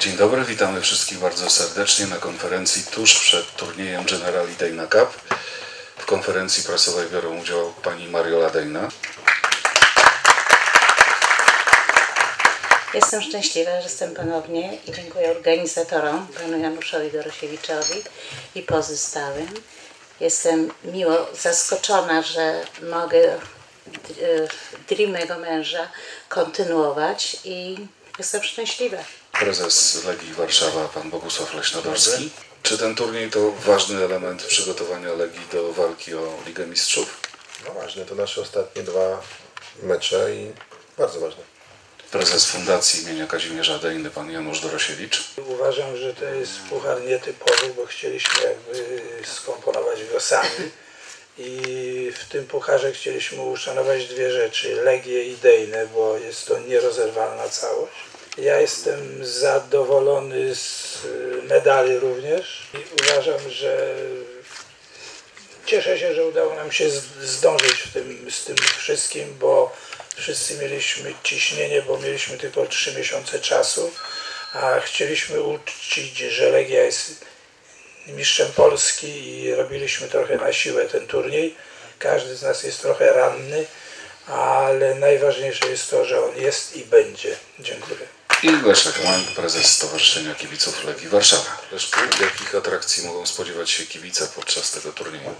Dzień dobry, witamy wszystkich bardzo serdecznie na konferencji tuż przed turniejem Generali Dana Cup. W konferencji prasowej biorą udział pani Mariola Dejna. Jestem szczęśliwa, że jestem ponownie i dziękuję organizatorom, panu Januszowi Dorosiewiczowi i pozostałym. Jestem miło zaskoczona, że mogę e, dream mego męża kontynuować i jestem szczęśliwa. Prezes Legii Warszawa, pan Bogusław Leśnodorski. Czy ten turniej to ważny element przygotowania Legii do walki o Ligę Mistrzów? No ważne, to nasze ostatnie dwa mecze i bardzo ważne. Prezes Fundacji imienia Kazimierza Dejny, pan Janusz Dorosiewicz. Uważam, że to jest puchar nietypowy, bo chcieliśmy jakby skomponować go sami. I w tym pucharze chcieliśmy uszanować dwie rzeczy, Legię i Dejnę, bo jest to nierozerwalna całość. Ja jestem zadowolony z y, medali również i uważam, że cieszę się, że udało nam się zdążyć w tym, z tym wszystkim, bo wszyscy mieliśmy ciśnienie, bo mieliśmy tylko trzy miesiące czasu, a chcieliśmy uczcić, że Legia jest mistrzem Polski i robiliśmy trochę na siłę ten turniej. Każdy z nas jest trochę ranny, ale najważniejsze jest to, że on jest i będzie. Dziękuję. I Leszek Mang, prezes Stowarzyszenia Kibiców Legii Warszawa. Leszku, jakich atrakcji mogą spodziewać się kibice podczas tego turnieju?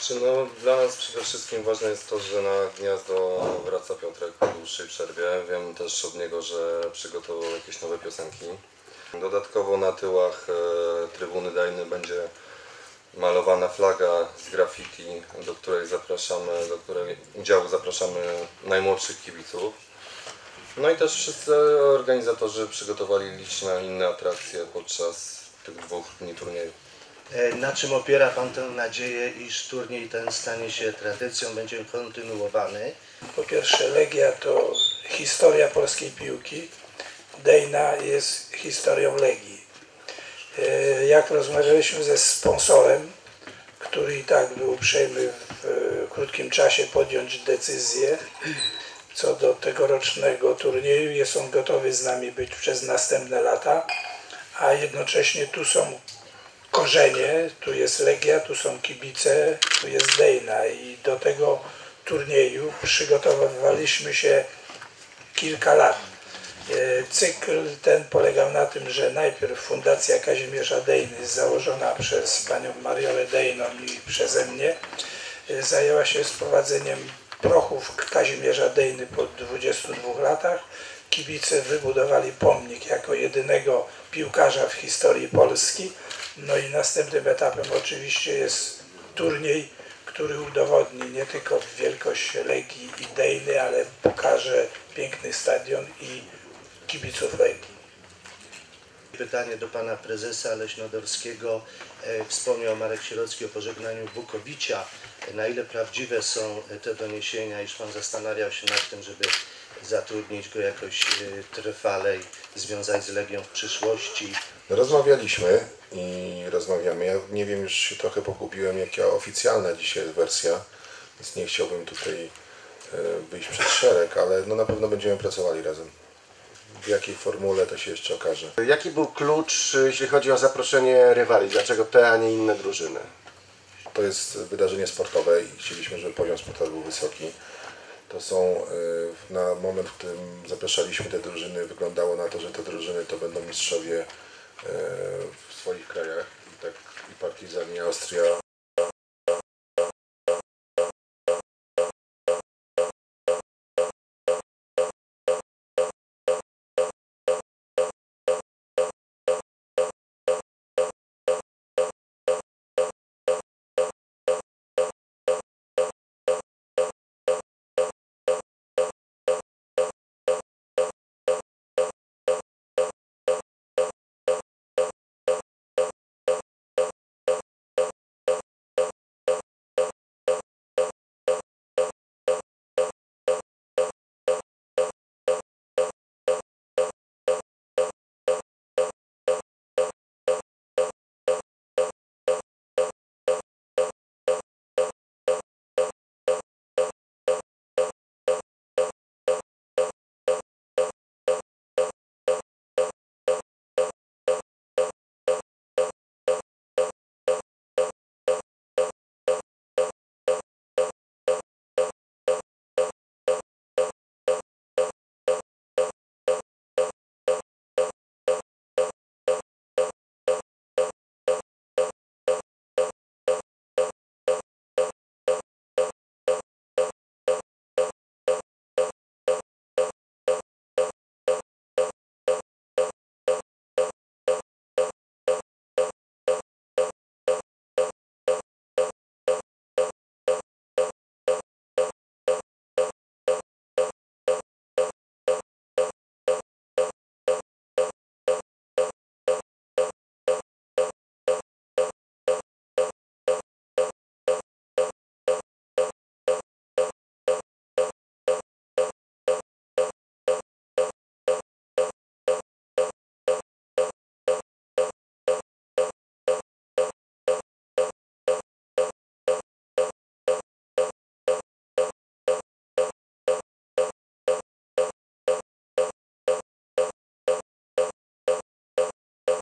Czy no, dla nas przede wszystkim ważne jest to, że na gniazdo wraca Piotrek po dłuższej przerwie. Wiem też od niego, że przygotował jakieś nowe piosenki. Dodatkowo na tyłach e, trybuny Dajny będzie malowana flaga z graffiti, do której zapraszamy, do której udziału zapraszamy najmłodszych kibiców. No i też wszyscy organizatorzy przygotowali liczne inne atrakcje podczas tych dwóch dni turnieju. E, Na czym opiera Pan tę nadzieję, iż turniej ten stanie się tradycją, będzie kontynuowany? Po pierwsze, Legia to historia polskiej piłki. Dejna jest historią Legii. E, Jak rozmawialiśmy ze sponsorem, który i tak był uprzejmy w krótkim czasie podjąć decyzję co do tegorocznego turnieju, jest on gotowy z nami być przez następne lata, a jednocześnie tu są korzenie, tu jest Legia, tu są kibice, tu jest Dejna i do tego turnieju przygotowywaliśmy się kilka lat. E, Cykl ten polegał na tym, że najpierw Fundacja Kazimierza Dejny założona przez panią Mariolę Dejną i przeze mnie e, zajęła się sprowadzeniem prochów Kazimierza Dejny po 22 latach. Kibice wybudowali pomnik jako jedynego piłkarza w historii Polski. No i następnym etapem oczywiście jest turniej, który udowodni nie tylko wielkość Legii i Dejny, ale pokaże piękny stadion i kibiców Legii. Pytanie do Pana Prezesa Leśnodorskiego. E, Wspomniał Marek Sierocki o pożegnaniu Bukowicia. Na ile prawdziwe są e, te doniesienia, iż Pan zastanawiał się nad tym, żeby zatrudnić go jakoś e, trwale i związać z Legią w przyszłości? Rozmawialiśmy i rozmawiamy. Ja nie wiem, już się trochę pogubiłem, jaka oficjalna dzisiaj jest wersja, więc nie chciałbym tutaj e, wyjść przed szereg, ale no na pewno będziemy pracowali razem. W jakiej formule to się jeszcze okaże. Jaki był klucz, jeśli chodzi o zaproszenie rywali? Dlaczego te, a nie inne drużyny? To jest wydarzenie sportowe i chcieliśmy, żeby poziom sportowy był wysoki. To są e, na moment, w którym zapraszaliśmy te drużyny, wyglądało na to, że te drużyny to będą mistrzowie e, w swoich krajach. I tak i Partizan, i Austria